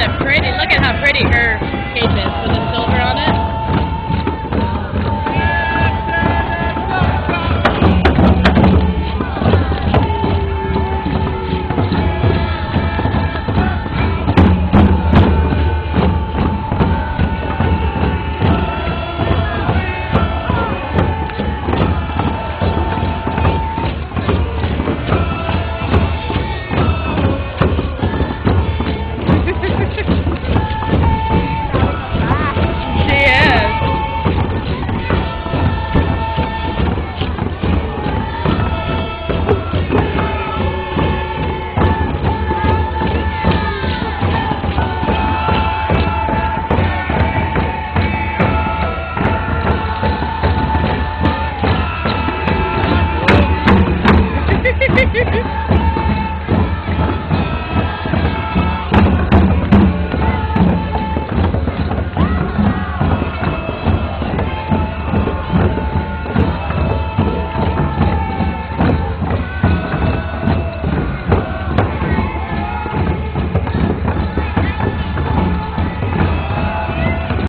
a pretty, look at how pretty her cage is. Hehehehe